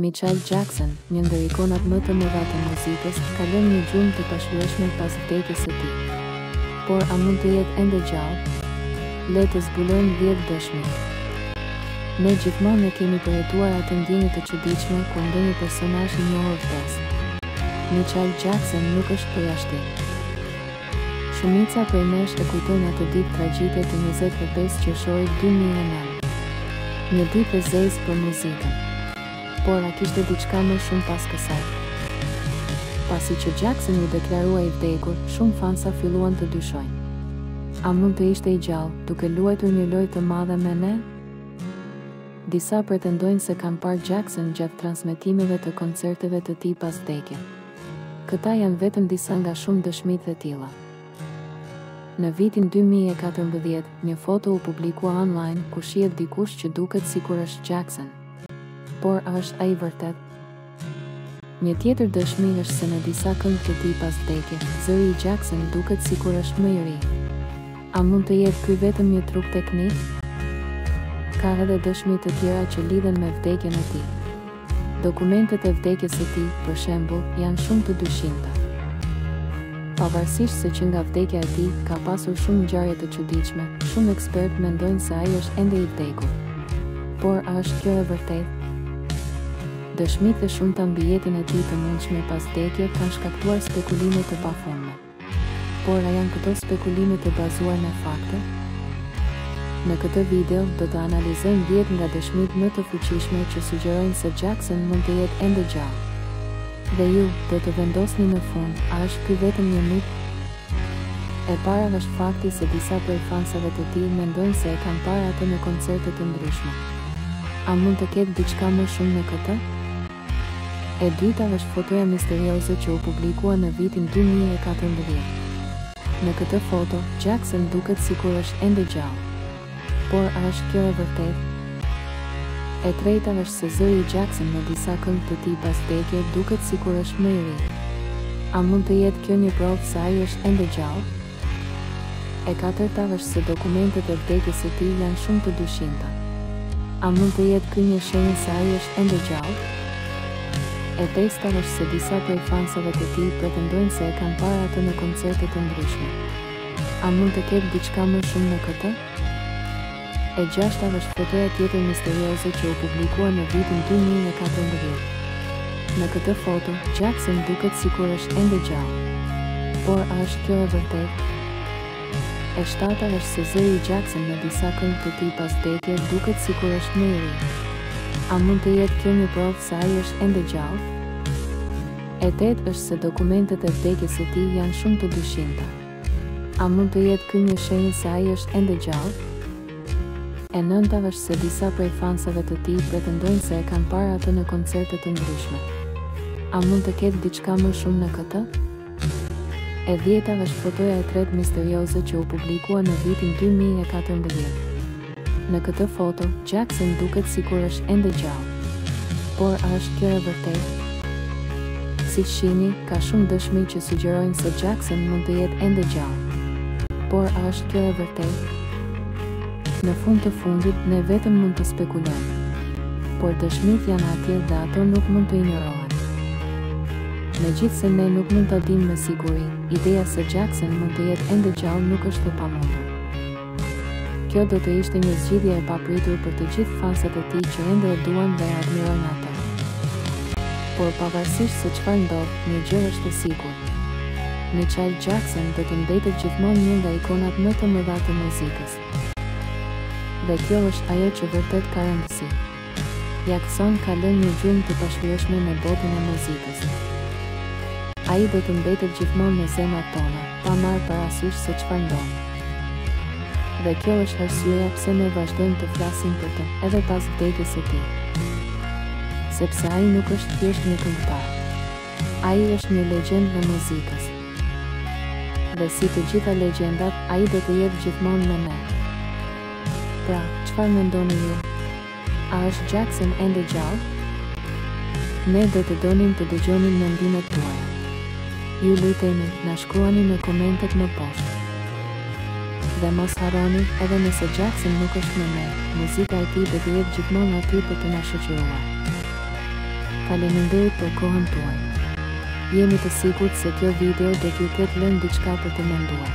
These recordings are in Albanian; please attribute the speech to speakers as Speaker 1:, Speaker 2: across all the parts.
Speaker 1: Michael Jackson, një ndër ikonat më të mëdha të muzikës, ka lënë një gjurmë të pashlueshme pas vdekjes së tij. Por a mund të jetë ende gjallë? Le të zbulojmë 10 dëshmi. Ne gjithmonë e kemi përjetuar atë ndjenjë të çuditshme kur ndonjë personazh i njohur vdes. Michael Jackson nuk është përjashtim. Shumica prej nesh e kujtojnë atë ditë tragjike të njëzet e pesë qershorit dy mijë e nëntë. Një ditë e zezë për muzikën. Por a kishte diçka më shumë pas kësaj? Pasi që Jackson u deklarua i vdekur, shumë fansa filluan të dyshojnë. A mund të ishte i gjallë, duke luajtur një lojë të madhe me ne? Disa pretendojnë se kanë parë Jackson gjatë transmetimeve të koncerteve të tij pas vdekjes. Këta janë vetëm disa nga shumë dëshmi të tilla. Në vitin dy mijë e katërmbëdhjetë, një foto u publikua online ku shihet dikush që duket sikur është Jackson. Por a është ai vërtet? Një tjetër dëshmi është se në disa këngë të tij pas vdekje, zëri i Jackson duket sikur është më i ri. A mund të jetë ky vetëm një truk teknik? Ka edhe dëshmi të tjera që lidhen me vdekjen e tij. Dokumentet e vdekjes së tij, për shembull, janë shumë të dyshimta. Pavarësisht se që nga vdekja e tij ka pasur shumë ngjarje të çuditshme, shumë ekspertë mendojnë se ai është ende i vdekur. Por a është kjo e vërtetë? Dëshmitë e shumta mbi jetën e tij të mundshme pas vdekje kanë shkaktuar spekulime të pafundme. Por a janë këto spekulime të bazuar në fakte? Në këtë video, do të analizojmë dhjetë nga dëshmitë më të fuqishme që sugjerojnë se Jackson mund të jetë ende gjallë. Dhe ju, do të vendosni në fund, a është ky vetëm një mit? E para është fakti se disa prej fansave të tij mendojnë se e kanë parë atë në koncerte të ndryshme. A mund të ketë diçka më shumë në këtë? E dyta është fotoja misterioze që u publikua në vitin dy mijë e katërmbëdhjetë. Në këtë foto, Jackson duket sikur është ende gjallë. Por a është kjo e vërtetë? E treta është se zëri i Jackson në disa këngë të tij pas vdekje duket sikur është më i ri. A mund të jetë kjo një provë se ai është ende gjallë? E katërta është se dokumentet e vdekjes së tij janë shumë të dyshimta. A mund të jetë ky një shenjë se ai është ende gjallë? E pesta është se disa prej fansave të tij pretendojnë se e kanë parë atë në koncerte të ndryshme. A mund të ketë diçka më shumë në këtë? E gjashta është fotoja tjetër misterioze që u publikua në vitin 2014. Në këtë foto, Jackson duket sikur është ende gjallë. Por a është kjo e vërtetë? E shtata është se zëri i Jackson në disa këngë të tij pas vdekjes duket sikur është më i ri. A mund të jetë kjo një provë se ai është ende gjallë? E teta është se dokumentet e vdekjes së tij janë shumë të dyshimta. A mund të jetë ky një shenjë se ai është ende gjallë? E nënta është se disa prej fansave të tij pretendojnë se e kanë parë atë në koncerte të ndryshme. A mund të ketë diçka më shumë në këtë? E dhjeta është fotoja e tretë misterioze që u publikua në vitin 2014. Në këtë foto, Jackson duket sikur është ende gjallë. Por a është kjo e vërtetë? Siç shihni, ka shumë dëshmi që sugjerojnë se Jackson mund të jetë ende gjallë. Por a është kjo e vërtetë? Në fund të fundit, ne vetëm mund të spekulojmë. Por dëshmitë janë atje dhe ato nuk mund të injorohen. Megjithëse ne nuk mund ta dimë me siguri, ideja se Jackson mund të jetë ende gjallë nuk është e pamundur. Kjo do të ishte një zgjidhje e papritur për të gjithë fansat e tij që ende e duan dhe e admirojnë atë. Por pavarësisht se çfarë ndodh, një gjë është e sigurt. Michael Jackson do të mbetet gjithmonë një nga ikonat më të mëdha të muzikës. Dhe kjo është ajo që vërtet ka rëndësi. Jackson ka lënë një gjurmë të pashlyeshme në botën e muzikës. Ai do të mbetet gjithmonë në zemrat tona, pa marrë parasysh se çfarë ndodh. Dhe kjo është arsyeja pse ne vazhdojmë të flasim për të, edhe pas vdekjes së tij. Sepse ai nuk është thjesht një këngëtar. Ai është një legjendë e muzikës dhe si të gjitha legjendat, ai do të jetë gjithmonë me ne. Pra, çfarë mendoni ju? A është Jackson ende gjallë? Ne do të donim të dëgjonim mendimet tuaja. Ju lutemi, na shkruani në komentet më poshtë. Dhe mos harroni, edhe nëse Jackson nuk është me ne, muzika e tij do të jetë gjithmonë aty për të na shoqëruar. Faleminderit për kohën tuaj. Jemi të sigurt se kjo video do t'ju ketë lënë diçka për të menduar.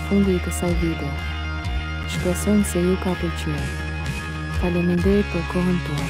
Speaker 1: fundi i kësaj video. Shpresojmë se ju ka pëlqyer. Faleminderit për kohën tuaj!